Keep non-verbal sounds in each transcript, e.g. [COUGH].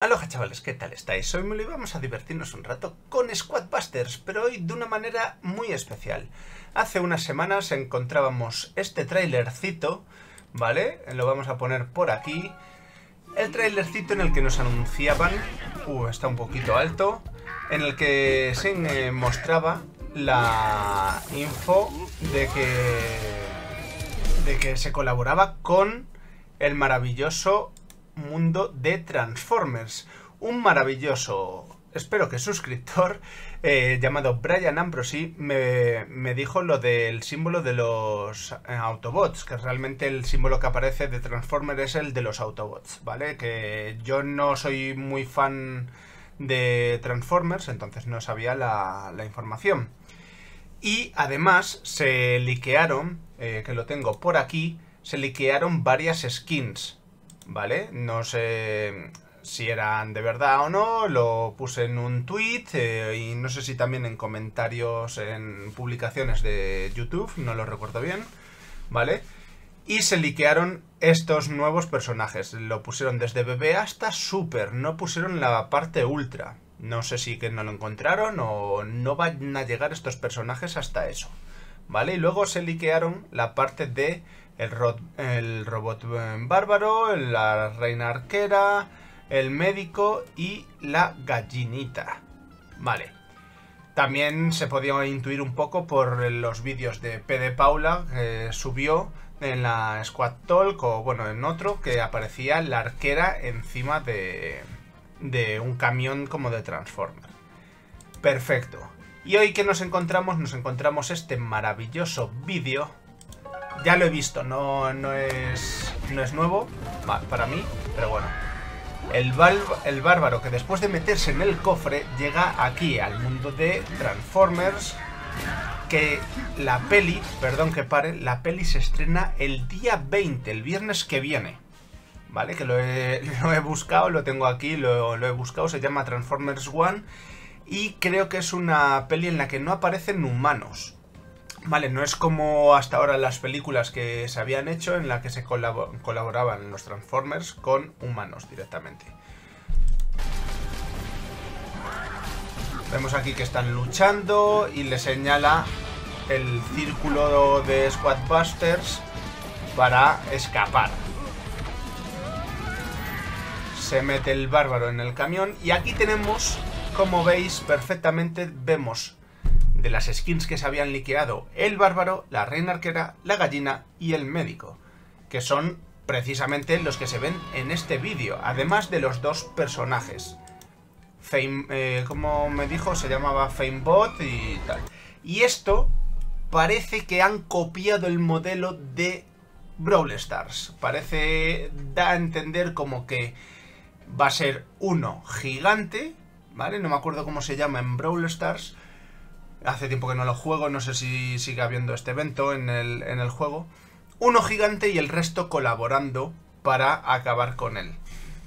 Aloha chavales, ¿qué tal estáis? Hoy íbamos a divertirnos un rato con Squadbusters, pero hoy de una manera muy especial. Hace unas semanas encontrábamos este trailercito, ¿vale? Lo vamos a poner por aquí. El trailercito en el que nos anunciaban... Uh, está un poquito alto. En el que se mostraba la info de que... De que se colaboraba con el maravilloso mundo de Transformers. Un maravilloso, espero que suscriptor, eh, llamado Brian Ambrosi, me, me, dijo lo del símbolo de los eh, Autobots, que realmente el símbolo que aparece de Transformers es el de los Autobots, ¿vale? Que yo no soy muy fan de Transformers, entonces no sabía la, la información. Y además se liquearon, eh, que lo tengo por aquí, se liquearon varias skins ¿vale? No sé si eran de verdad o no, lo puse en un tweet eh, y no sé si también en comentarios en publicaciones de YouTube, no lo recuerdo bien, ¿vale? Y se liquearon estos nuevos personajes, lo pusieron desde bebé hasta super, no pusieron la parte ultra. No sé si que no lo encontraron o no van a llegar estos personajes hasta eso. ¿Vale? Y luego se liquearon la parte de el, robot eh, bárbaro, la reina arquera, el médico y la gallinita. Vale. También se podía intuir un poco por los vídeos de P de Paula que subió en la Squad Talk o bueno, en otro que aparecía la arquera encima de, de un camión como de Transformer. Perfecto. Y hoy que nos encontramos, nos encontramos este maravilloso vídeo ya lo he visto, no, no, es, no es nuevo para mí, pero bueno. El, el bárbaro que después de meterse en el cofre llega aquí al mundo de Transformers que la peli, perdón que pare, la peli se estrena el día 20, el viernes que viene. ¿Vale? Que [LAUGHS] lo he, buscado, lo tengo aquí, lo, lo, he buscado, se llama Transformers One y creo que es una peli en la que no aparecen humanos. Vale, no es como hasta ahora las películas que se habían hecho en la que se colaboraban los Transformers con humanos directamente. Vemos aquí que están luchando y le señala el círculo de Squadbusters para escapar. Se mete el bárbaro en el camión y aquí tenemos, como veis perfectamente, vemos de las skins que se habían liqueado el bárbaro, la reina arquera, la gallina y el médico, que son precisamente los que se ven en este vídeo, además de los dos personajes. Fame, eh, como me dijo, se llamaba Famebot y tal. Y esto parece que han copiado el modelo de Brawl Stars. Parece, da a entender como que va a ser uno gigante, ¿vale? No me acuerdo cómo se llama en Brawl Stars, Hace tiempo que no lo juego, no sé si sigue habiendo este evento en el, en el juego. Uno gigante y el resto colaborando para acabar con él.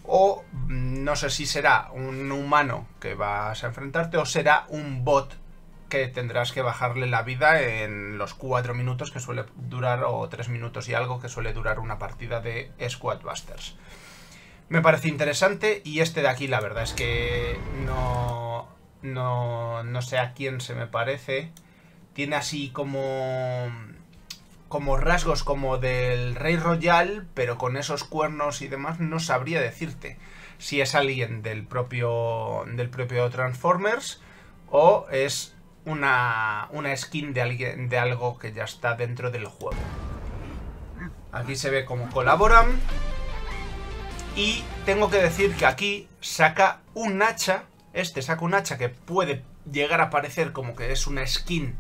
O mm, no sé si será un humano que vas a enfrentarte o será un bot que tendrás que bajarle la vida en los cuatro minutos que suele durar, o tres minutos y algo que suele durar una partida de Squadbusters. Me parece interesante y este de aquí la verdad es que no, no, no sé a quién se me parece. Tiene así como como rasgos como del Rey Royal, pero con esos cuernos y demás, no sabría decirte si es alguien del propio del propio Transformers o es una, una skin de, alguien, de algo que ya está dentro del juego. Aquí se ve cómo colaboran. Y tengo que decir que aquí saca un hacha este saca un hacha que puede llegar a parecer como que es una skin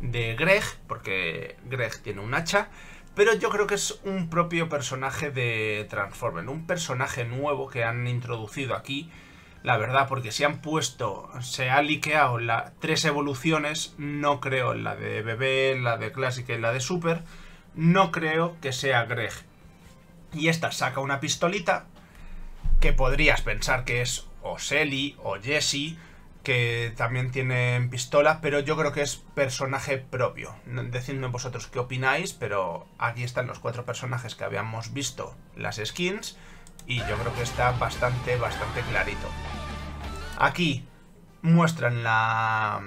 de Greg, porque Greg tiene un hacha, pero yo creo que es un propio personaje de Transformers, un personaje nuevo que han introducido aquí, la verdad, porque si han puesto, se ha liqueado la, tres evoluciones, no creo la de bebé, la de clásica y la de super, no creo que sea Greg. Y esta saca una pistolita, que podrías pensar que es o Selly o Jesse, que también tienen pistola, pero yo creo que es personaje propio. Decidme vosotros qué opináis, pero aquí están los cuatro personajes que habíamos visto, las skins, Y yo creo que está bastante, bastante clarito. Aquí muestran la,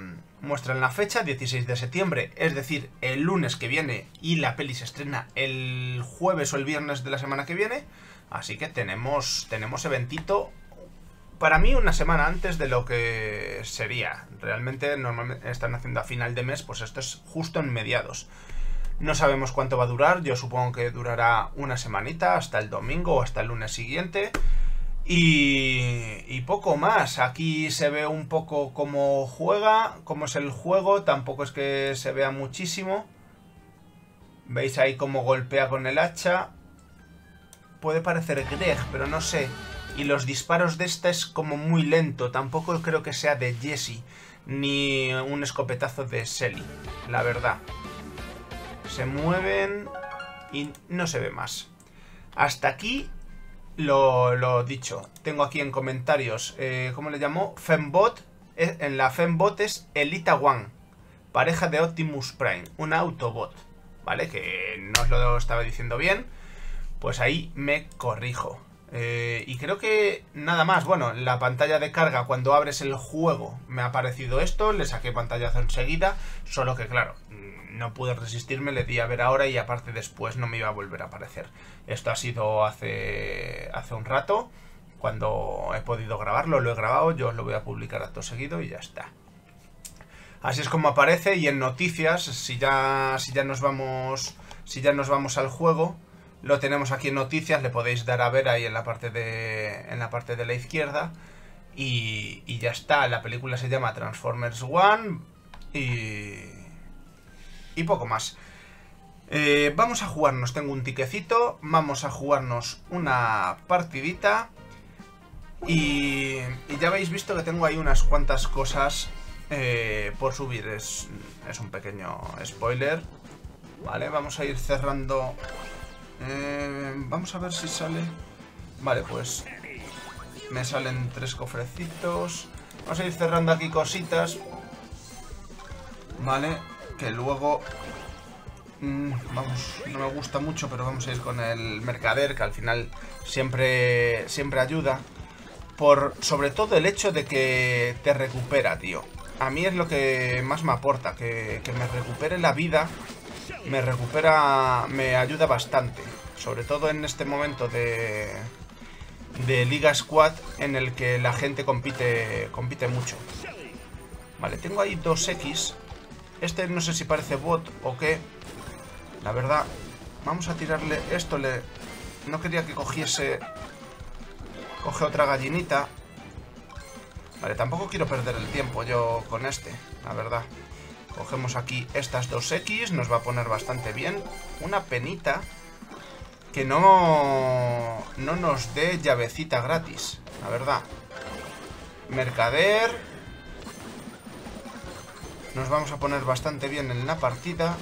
muestran la fecha, 16 de septiembre, es decir, el lunes que viene y la peli se estrena el jueves o el viernes de la semana que viene. Así que tenemos, tenemos eventito, para mí una semana antes de lo que sería. Realmente normalmente están haciendo a final de mes, pues esto es justo en mediados. No sabemos cuánto va a durar, yo supongo que durará una semanita, hasta el domingo o hasta el lunes siguiente. Y, poco más. Aquí se ve un poco cómo juega, cómo es el juego. Tampoco es que se vea muchísimo. Veis ahí cómo golpea con el hacha. Puede parecer Greg, pero no sé. Y los disparos de esta es como muy lento. Tampoco creo que sea de Jesse. Ni un escopetazo de Selly. La verdad. Se mueven y no se ve más. Hasta aquí lo, dicho, tengo aquí en comentarios, eh, ¿cómo le llamo? Fembot, eh, en la Fembot es Elita One, pareja de Optimus Prime, un Autobot, ¿vale? Que no os lo estaba diciendo bien, pues ahí me corrijo. Eh, y creo que nada más, bueno, la pantalla de carga cuando abres el juego me ha aparecido esto, le saqué pantallazo enseguida, solo que claro, no pude resistirme, le di a ver ahora y aparte después no me iba a volver a aparecer. Esto ha sido hace, hace un rato, cuando he podido grabarlo, lo he grabado, yo lo voy a publicar acto seguido y ya está. Así es como aparece y en noticias, si ya, si ya nos vamos si ya nos vamos al juego, lo tenemos aquí en noticias, le podéis dar a ver ahí en la parte de, en la, parte de la izquierda. Y, y ya está, la película se llama Transformers One y, y poco más. Eh, vamos a jugarnos, tengo un tiquecito, vamos a jugarnos una partidita y, ya habéis visto que tengo ahí unas cuantas cosas eh, por subir, es, es, un pequeño spoiler, vale, vamos a ir cerrando, eh, vamos a ver si sale, vale, pues me salen tres cofrecitos, vamos a ir cerrando aquí cositas, vale, que luego... Mm, vamos, no me gusta mucho, pero vamos a ir con el mercader, que al final siempre, siempre ayuda. Por sobre todo el hecho de que te recupera, tío. A mí es lo que más me aporta, que, que me recupere la vida, me recupera, me ayuda bastante. Sobre todo en este momento de, de Liga Squad en el que la gente compite, compite mucho. Vale, tengo ahí dos X este no sé si parece bot o qué. La verdad, vamos a tirarle esto. Le... No quería que cogiese... Coge otra gallinita. Vale, tampoco quiero perder el tiempo yo con este, la verdad. Cogemos aquí estas dos X, nos va a poner bastante bien. Una penita que no, no nos dé llavecita gratis, la verdad. Mercader, nos vamos a poner bastante bien en la partida,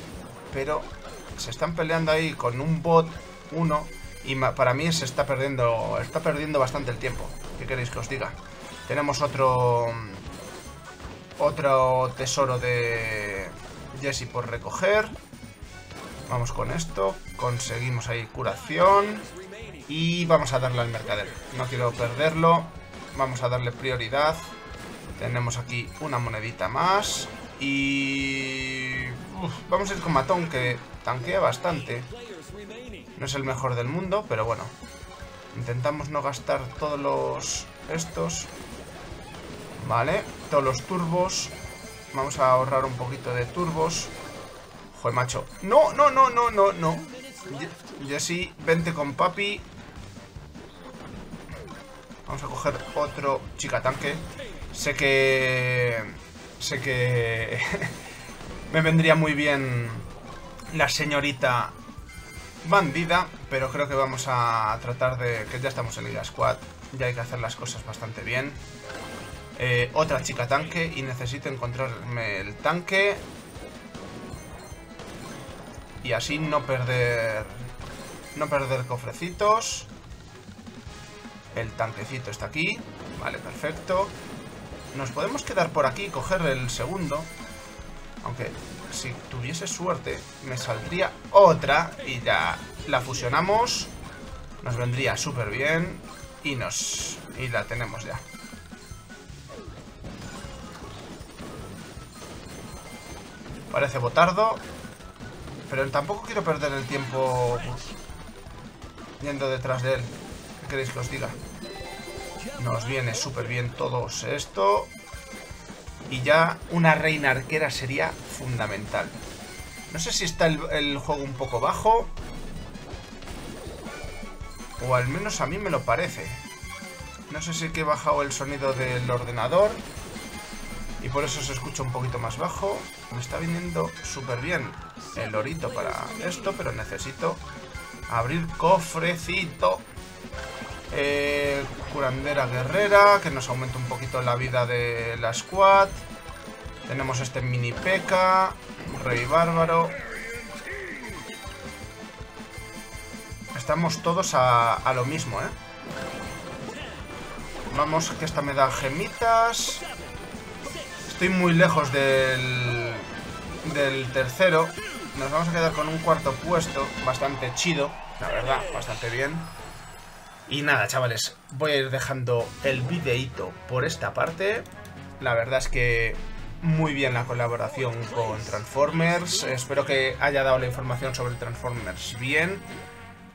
pero se están peleando ahí con un bot 1 y para mí se está perdiendo, está perdiendo bastante el tiempo. ¿Qué queréis que os diga? Tenemos otro otro tesoro de Jesse por recoger. Vamos con esto, conseguimos ahí curación y vamos a darle al mercader. No quiero perderlo, vamos a darle prioridad. Tenemos aquí una monedita más y... vamos a ir con Matón, que tanquea bastante. No es el mejor del mundo, pero bueno. Intentamos no gastar todos los... estos. Vale, todos los turbos. Vamos a ahorrar un poquito de turbos. Joder, macho. No, no, no, no, no, no. Jesse, vente con papi. Vamos a coger otro chica tanque. Sé que Sé que [LAUGHS] me vendría muy bien la señorita bandida, pero creo que vamos a tratar de... que ya estamos en Liga Squad, ya hay que hacer las cosas bastante bien. Eh, otra chica tanque y necesito encontrarme el tanque. Y así no perder... no perder cofrecitos. El tanquecito está aquí. Vale, perfecto. Nos podemos quedar por aquí y coger el segundo. Aunque si tuviese suerte me saldría otra y ya la fusionamos. Nos vendría súper bien. Y nos... Y la tenemos ya. Parece botardo. Pero tampoco quiero perder el tiempo yendo detrás de él. ¿Qué queréis que os diga? Nos viene súper bien todo esto. Y ya una reina arquera sería fundamental. No sé si está el, juego un poco bajo. O al menos a mí me lo parece. No sé si he bajado el sonido del ordenador. Y por eso se escucha un poquito más bajo. Me está viniendo súper bien el orito para esto, pero necesito abrir cofrecito. Eh, curandera guerrera, que nos aumenta un poquito la vida de la squad. Tenemos este mini peca, rey bárbaro. Estamos todos a, a lo mismo, ¿eh? Vamos, que esta me da gemitas. Estoy muy lejos del, del tercero. Nos vamos a quedar con un cuarto puesto. Bastante chido, la verdad, bastante bien. Y nada, chavales, voy a ir dejando el videito por esta parte. La verdad es que muy bien la colaboración con Transformers. Espero que haya dado la información sobre Transformers bien.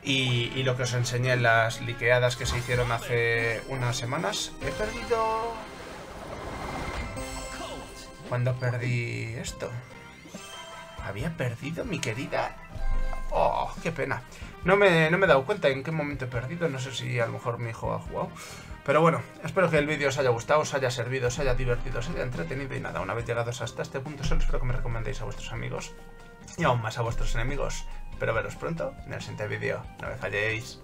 Y, lo que os enseñé en las liqueadas que se hicieron hace unas semanas. He perdido... ¿Cuándo perdí esto? Había perdido mi querida... Oh, qué pena. No me, no me he dado cuenta en qué momento he perdido, no sé si a lo mejor mi hijo ha jugado. Pero bueno, espero que el vídeo os haya gustado, os haya servido, os haya divertido, os haya entretenido y nada, una vez llegados hasta este punto solo espero que me recomendéis a vuestros amigos y aún más a vuestros enemigos. Espero veros pronto en el siguiente vídeo, no me falléis.